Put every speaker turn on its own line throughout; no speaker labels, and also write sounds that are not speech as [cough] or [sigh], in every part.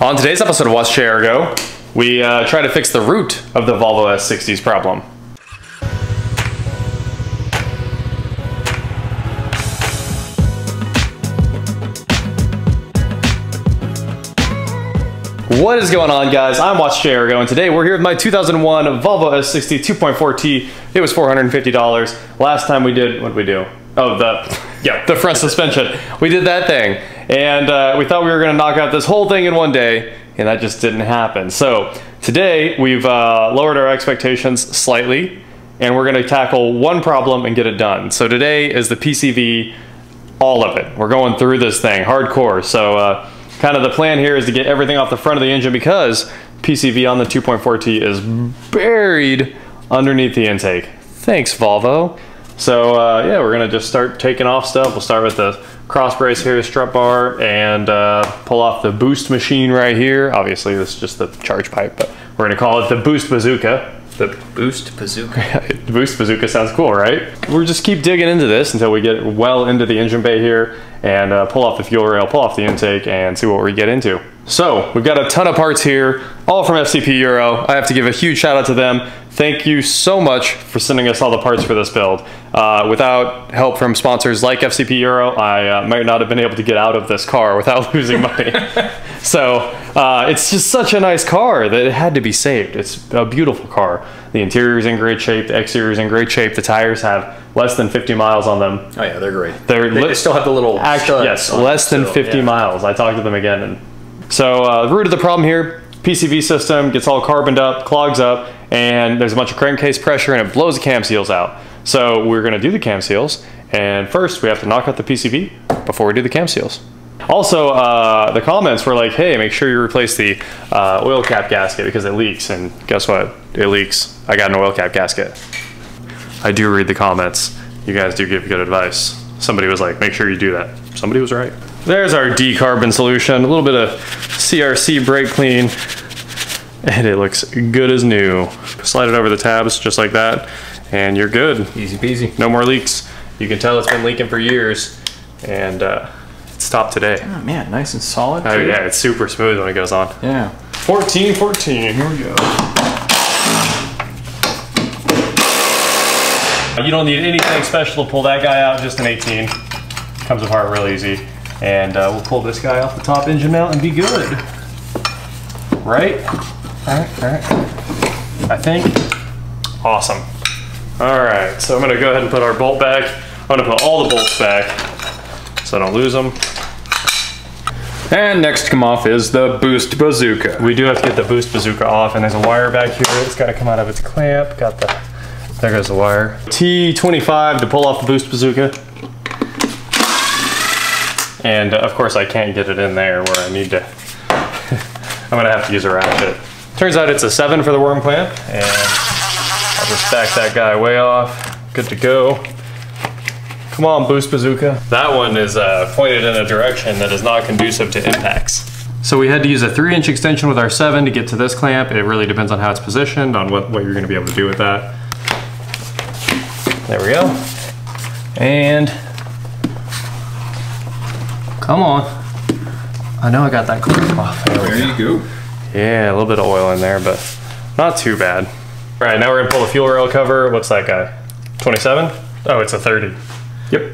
On today's episode of WatchJRGo, we uh, try to fix the root of the Volvo S60's problem. What is going on guys? I'm Watch Go and today we're here with my 2001 Volvo S60 2.4T. It was $450. Last time we did, what did we do? Oh, the, yeah, the front suspension. We did that thing and uh, we thought we were gonna knock out this whole thing in one day and that just didn't happen. So today we've uh, lowered our expectations slightly and we're gonna tackle one problem and get it done. So today is the PCV, all of it. We're going through this thing hardcore. So uh, kind of the plan here is to get everything off the front of the engine because PCV on the 2.4T is buried underneath the intake. Thanks, Volvo. So uh, yeah, we're gonna just start taking off stuff. We'll start with the cross brace here, strut bar, and uh, pull off the boost machine right here. Obviously, this is just the charge pipe, but we're gonna call it the boost bazooka.
The boost bazooka. [laughs]
the boost bazooka sounds cool, right? We'll just keep digging into this until we get well into the engine bay here and uh, pull off the fuel rail, pull off the intake, and see what we get into. So we've got a ton of parts here, all from FCP Euro. I have to give a huge shout out to them. Thank you so much for sending us all the parts for this build. Uh, without help from sponsors like FCP Euro, I uh, might not have been able to get out of this car without [laughs] losing money. [laughs] so uh, it's just such a nice car that it had to be saved. It's a beautiful car. The interior is in great shape, the exterior is in great shape, the tires have less than 50 miles on them.
Oh yeah, they're great.
They're
they, they still have the little
actually yes, less than 50 yeah. miles. I talked to them again, and so uh, the root of the problem here, PCV system gets all carboned up, clogs up, and there's a bunch of crankcase pressure, and it blows the cam seals out. So we're going to do the cam seals, and first we have to knock out the PCV before we do the cam seals. Also, uh, the comments were like, hey, make sure you replace the uh, oil cap gasket because it leaks. And guess what? It leaks. I got an oil cap gasket. I do read the comments. You guys do give good advice. Somebody was like, make sure you do that. Somebody was right. There's our decarbon solution. A little bit of CRC brake clean. And it looks good as new. Slide it over the tabs just like that. And you're good.
Easy peasy.
No more leaks. You can tell it's been leaking for years. And uh, it stopped today.
Oh man, nice and solid.
Oh yeah, it's super smooth when it goes on.
Yeah.
14, 14, here we go. You don't need anything special to pull that guy out, just an 18. Comes apart real easy. And uh, we'll pull this guy off the top engine mount and be good. Right? All right, all right. I think. Awesome. All right, so I'm gonna go ahead and put our bolt back. I'm gonna put all the bolts back so I don't lose them.
And next to come off is the boost bazooka.
We do have to get the boost bazooka off and there's a wire back here. It's gotta come out of its clamp. Got the, there goes the wire. T25 to pull off the boost bazooka. And uh, of course I can't get it in there where I need to. [laughs] I'm gonna have to use a ratchet. Turns out it's a seven for the worm clamp and I'll just back that guy way off. Good to go. Come on, Boost Bazooka. That one is uh, pointed in a direction that is not conducive to impacts. So we had to use a three inch extension with our seven to get to this clamp. It really depends on how it's positioned, on what, what you're gonna be able to do with that. There we go. And come on. I know I got that clamp off.
There, there you go.
Yeah, a little bit of oil in there, but not too bad. All right, now we're gonna pull the fuel rail cover. What's that guy? 27? Oh, it's a 30.
Yep.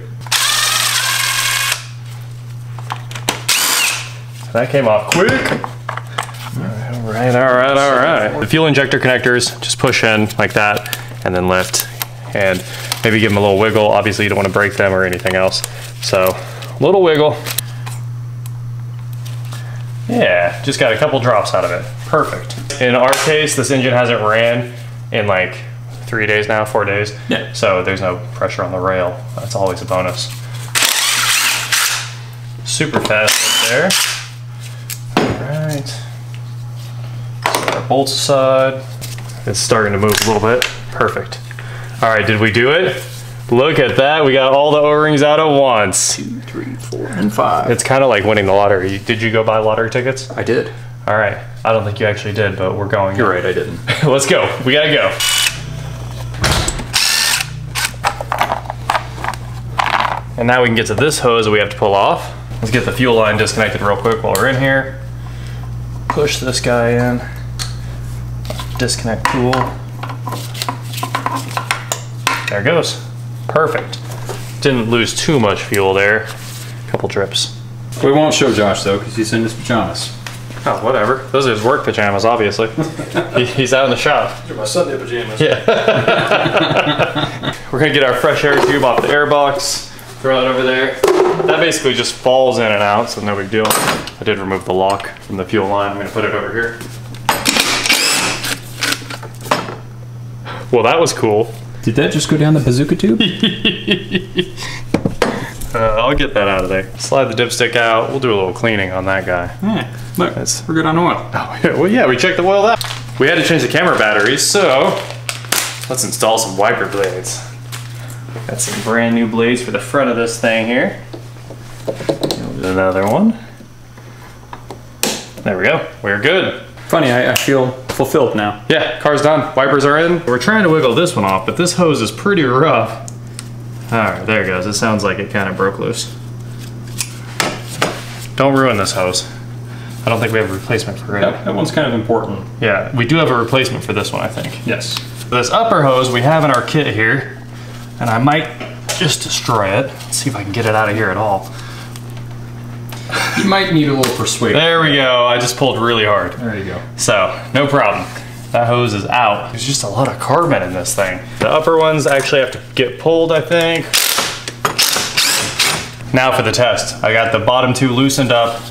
That came off quick. All right, all right, all right. The fuel injector connectors, just push in like that and then lift and maybe give them a little wiggle. Obviously you don't want to break them or anything else. So a little wiggle. Yeah, just got a couple drops out of it. Perfect. In our case, this engine hasn't ran in like three days now, four days.
Yeah.
So there's no pressure on the rail. That's always a bonus. Super fast right there. All right. So our bolts aside. It's starting to move a little bit. Perfect. All right, did we do it? Look at that. We got all the O-rings out at once.
Two, three, four, and five.
It's kind of like winning the lottery. Did you go buy lottery tickets?
I did.
All right. I don't think you actually did, but we're going.
You're right, I didn't. [laughs]
Let's go. We gotta go. And now we can get to this hose that we have to pull off. Let's get the fuel line disconnected real quick while we're in here. push this guy in. Disconnect tool. There it goes. Perfect. Didn't lose too much fuel there. A Couple drips.
We won't show Josh though, because he's in his pajamas.
Oh, whatever. Those are his work pajamas, obviously. [laughs] He- He's out in the shop.
These are my Sunday pajamas.
Yeah. [laughs] We're gonna get our fresh air tube off the air box, throw it over there. That basically just falls in and out, so no big deal. I did remove the lock from the fuel line. I'm gonna put it over here. Well, that was cool.
Did that just go down the bazooka tube? [laughs]
Uh, I'll get that out of there. Slide the dipstick out. We'll do a little cleaning on that guy.
yeah. Look,
That's-
we're good on oil.
Oh, yeah, well, yeah, we checked the oil out. We had to change the camera batteries, so let's install some wiper blades. Got some brand new blades for the front of this thing here. Another one. There we go. We're good.
Funny, I, I feel fulfilled now.
Yeah, car's done. Wipers are in. We're trying to wiggle this one off, but this hose is pretty rough. All right, there it goes. It sounds like it kind of broke loose. Don't ruin this hose. I don't think we have a replacement for it.
That, that one's kind of important.
Yeah, we do have a replacement for this one, I think.
Yes.
This upper hose we have in our kit here, and I might just destroy it. Let's see if I can get it out of here at all. [laughs]
You might need a little persuasion.
There we go. I just pulled really hard.
There you go.
So, no problem. That hose is out. There's just a lot of carbon in this thing. The upper ones actually have to get pulled, I think. Now for the test. I got the bottom two loosened up.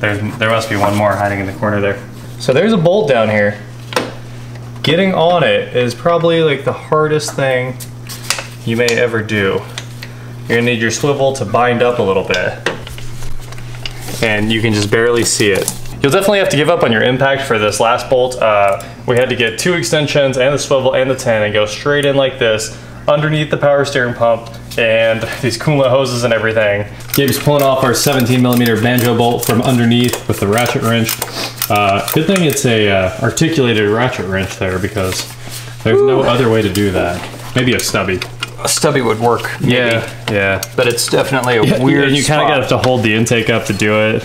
There's, there must be one more hiding in the corner there. So there's a bolt down here. Getting on it is probably like the hardest thing you may ever do. You're gonna need your swivel to bind up a little bit and you can just barely see it. You'll definitely have to give up on your impact for this last bolt. Uh, we had to get two extensions and the swivel and the 10 and go straight in like this underneath the power steering pump and these coolant hoses and everything. Gabe's pulling off our 17 millimeter banjo bolt from underneath with the ratchet wrench. Uh, good thing it's a uh, articulated ratchet wrench there because there's no other way to do that. Maybe a stubby.
A stubby would work. maybe,
Yeah, yeah.
But it's definitely a weird.
and you kind of got to hold the intake up to do it.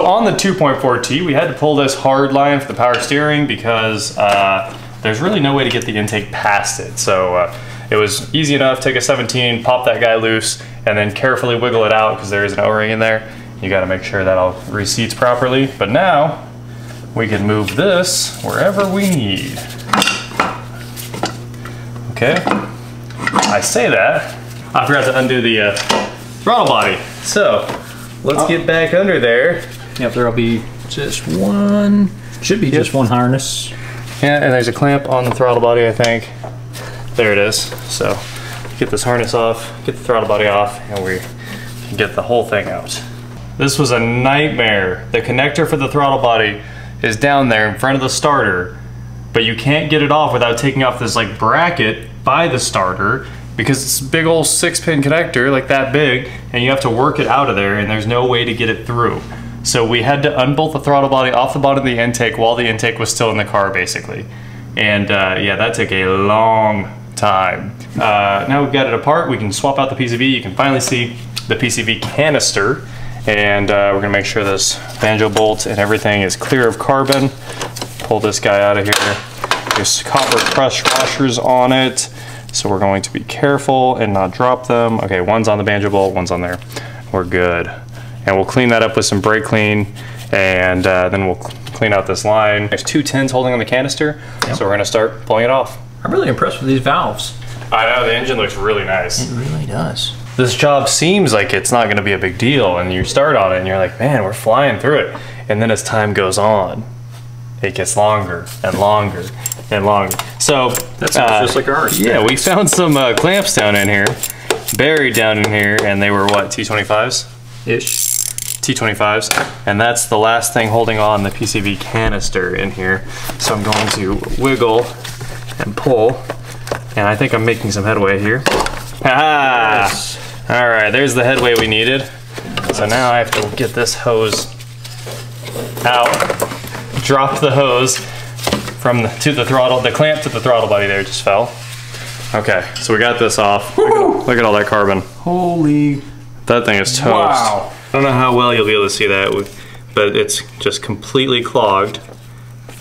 On the 2.4T, we had to pull this hard line for the power steering because uh, there's really no way to get the intake past it. So uh, it was easy enough. Take a 17, pop that guy loose, and then carefully wiggle it out because there is an O-ring in there. You got to make sure that all reseats properly. But now we can move this wherever we need. Okay. I say that. I forgot to undo the uh, throttle body. So let's get back under there.
Yep, there'll be just one. Should be just one harness.
Yeah, and there's a clamp on the throttle body, I think. There it is. So get this harness off, get the throttle body off, and we can get the whole thing out. This was a nightmare. The connector for the throttle body is down there in front of the starter, but you can't get it off without taking off this like bracket by the starter because it's a big old six pin connector like that big and you have to work it out of there and there's no way to get it through. So we had to unbolt the throttle body off the bottom of the intake while the intake was still in the car basically. And uh, yeah, that took a long time. Uh, now we've got it apart, we can swap out the PCV. You can finally see the PCV canister and uh, we're gonna make sure this banjo bolt and everything is clear of carbon. Pull this guy out of here. There's copper crush washers on it, so we're going to be careful and not drop them. Okay, one's on the banjo bolt, one's on there. We're good. And we'll clean that up with some brake clean, and uh, then we'll clean out this line. There's two tins holding on the canister, so we're gonna start pulling it off.
I'm really impressed with these valves.
I know, the engine looks really nice.
It really does.
this job seems like it's not going to be a big deal and you start on it and you're like man we're flying through it and then as time goes on it gets longer and longer and longer so
that's sounds just like ours.
yeah we found some uh, clamps down in here buried down in here and they were what t25s
Ish.
T25s, and that's the last thing holding on the PCV canister in here. So I'm going to wiggle and pull, and I think I'm making some headway here. Ah! All right, there's the headway we needed. So now I have to get this hose out, drop the hose from the, to the throttle, the clamp to the throttle body there just fell. Okay, so we got this off. Look at, look at all that carbon.
Holy.
That thing is toast.
Wow.
I don't know how well you'll be able to see that. But it's just completely clogged.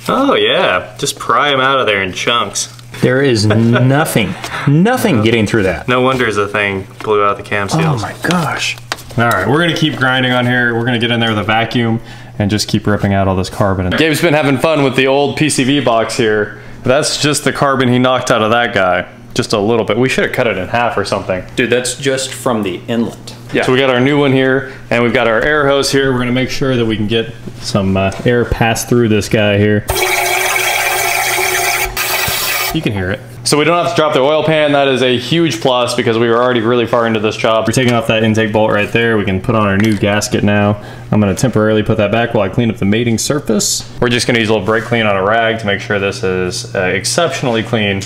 Oh yeah, just pry them out of there in chunks.
There is [laughs] nothing, nothing getting through that.
No wonder the thing blew out the cam
oh
seals.
Oh my gosh.
All right, we're gonna keep grinding on here. We're gonna get in there with a vacuum and just keep ripping out all this carbon. Gabe's been having fun with the old PCV box here. That's just the carbon he knocked out of that guy. Just a little bit. We should have cut it in half or something.
Dude, that's just from the inlet. Yeah.
So we got our new one here, and we've got our air hose here. We're gonna make sure that we can get some uh, air pass through this guy here. You can hear it. So we don't have to drop the oil pan. That is a huge plus because we were already really far into this job. We're taking off that intake bolt right there. We can put on our new gasket now. I'm gonna temporarily put that back while I clean up the mating surface. We're just gonna use a little brake clean on a rag to make sure this is uh, exceptionally clean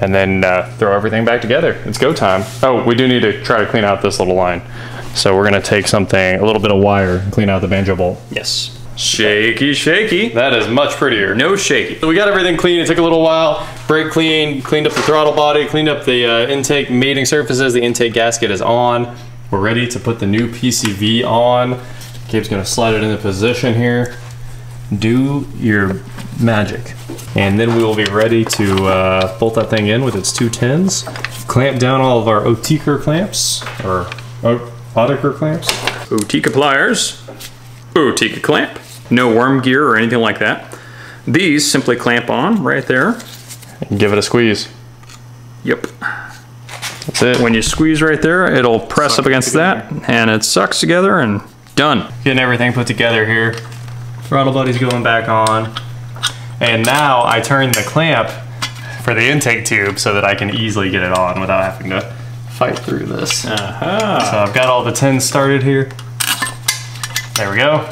and then uh, throw everything back together. It's go time. Oh, we do need to try to clean out this little line. So we're gonna take something, a little bit of wire, and clean out the banjo bolt.
Yes.
Shaky, shaky. That is much prettier.
No shaky.
So we got everything clean. It took a little while. Brake clean, cleaned up the throttle body, cleaned up the uh, intake mating surfaces. The intake gasket is on. We're ready to put the new PCV on. Gabe's gonna slide it into position here. Do your magic. And then we will be ready to uh, bolt that thing in with its two tens. Clamp down all of our Oetiker clamps, or o- Oetiker clamps.
Oetiker pliers, Oetiker clamp, no worm gear or anything like that. These simply clamp on right there.
And give it a squeeze.
Yep.
That's it.
When you squeeze right there, it'll press
Suck
up against that and it sucks together and done.
Getting everything put together here. Throttle buddy's going back on. And now I turn the clamp for the intake tube so that I can easily get it on without having to fight through this.
Aha.
So I've got all the tins started here. There we go.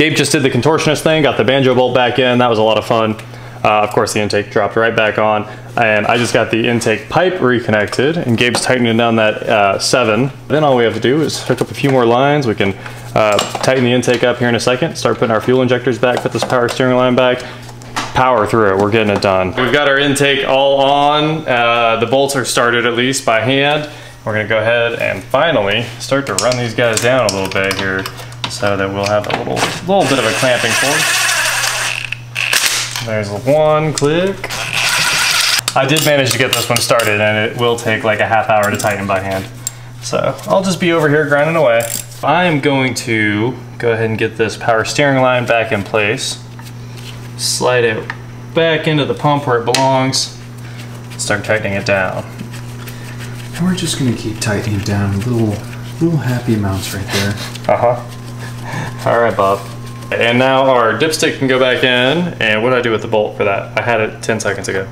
Gabe just did the contortionist thing, got the banjo bolt back in. That was a lot of fun. Uh, of course, the intake dropped right back on. And I just got the intake pipe reconnected, and Gabe's tightening down that uh, seven. Then all we have to do is hook up a few more lines. We can uh, tighten the intake up here in a second, start putting our fuel injectors back, put this power steering line back, power through it. We're getting it done. We've got our intake all on. Uh, the bolts are started at least by hand. We're gonna go ahead and finally start to run these guys down a little bit here so that we'll have a little, little bit of a clamping force. There's one click. I did manage to get this one started and it will take like a half hour to tighten by hand. So I'll just be over here grinding away. I am going to go ahead and get this power steering line back in place slide it back into the pump where it belongs, start tightening it down.
And we're just gonna keep tightening down little, little happy amounts right there.
Uh-huh. All right, Bob. And now our dipstick can go back in, and what did I do with the bolt for that? I had it 10 seconds ago.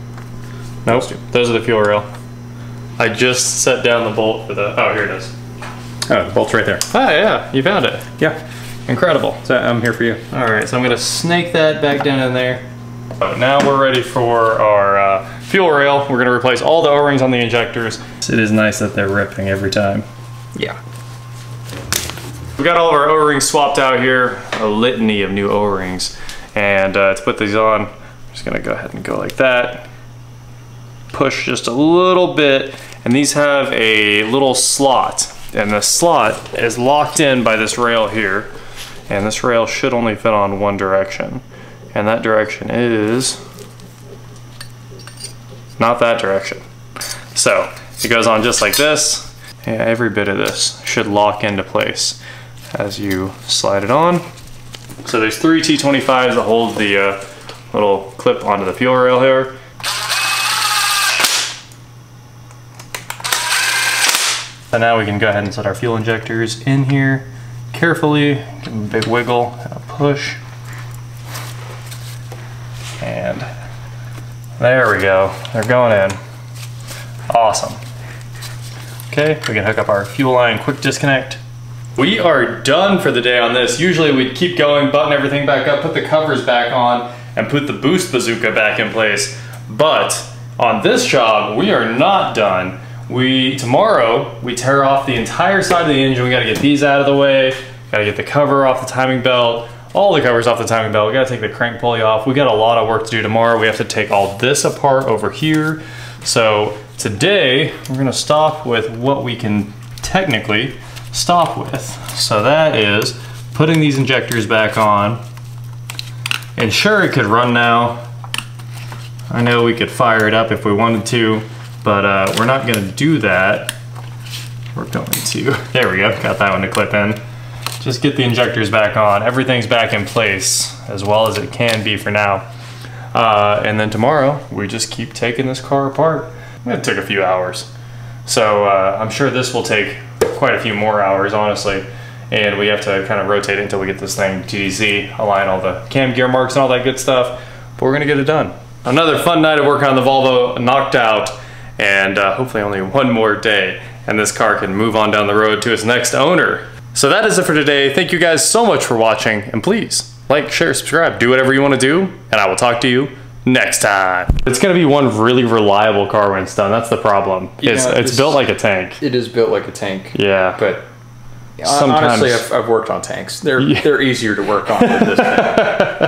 Nope, those are the fuel rail. I just set down the bolt for the, oh, here it is.
Oh, the bolt's right there.
Oh yeah, you found it.
Yeah,
Incredible.
so I'm here for you.
All right, so I'm gonna snake that back down in there. So now we're ready for our uh, fuel rail. We're gonna replace all the O-rings on the injectors. It is nice that they're ripping every time.
Yeah.
We got all of our O-rings swapped out here, a litany of new O-rings. And uh, to put these on, I'm just gonna go ahead and go like that. Push just a little bit, and these have a little slot. And the slot is locked in by this rail here. And this rail should only fit on one direction. And that direction is not that direction. So it goes on just like this. Yeah, every bit of this should lock into place as you slide it on. So there's three T25s that hold the uh, little clip onto the fuel rail here. And now we can go ahead and set our fuel injectors in here carefully. Give them a big wiggle and a push. And there we go. They're going in. Awesome. Okay, we can hook up our fuel line quick disconnect. We are done for the day on this. Usually we'd keep going, button everything back up, put the covers back on, and put the boost bazooka back in place. But on this job, we are not done. We Tomorrow, we tear off the entire side of the engine. We gotta get these out of the way, gotta get the cover off the timing belt, all the covers off the timing belt. We gotta take the crank pulley off. We got a lot of work to do tomorrow. We have to take all this apart over here. So today, we're gonna stop with what we can technically stop with. So that is putting these injectors back on. And sure, it could run now. I know we could fire it up if we wanted to, but uh, we're not gonna do that. We're going to, [laughs] there we go, got that one to clip in. Just get the injectors back on. Everything's back in place as well as it can be for now. Uh, and then tomorrow, we just keep taking this car apart. It took a few hours. So uh, I'm sure this will take quite a few more hours, honestly. And we have to kind of rotate it until we get this thing TDC, align all the cam gear marks and all that good stuff. But we're gonna get it done. Another fun night of work on the Volvo knocked out, and uh, hopefully only one more day, and this car can move on down the road to its next owner. So that is it for today. Thank you guys so much for watching, and please like, share, subscribe, do whatever you want to do, and I will talk to you next time. It's gonna be one really reliable car when it's done. That's the problem. It's,
Yeah,
it's
this-
built like a tank.
It is built like a tank.
Yeah.
But
Sometimes-
honestly, I've, I've worked on tanks. They're they're easier to work on than this [laughs] thing.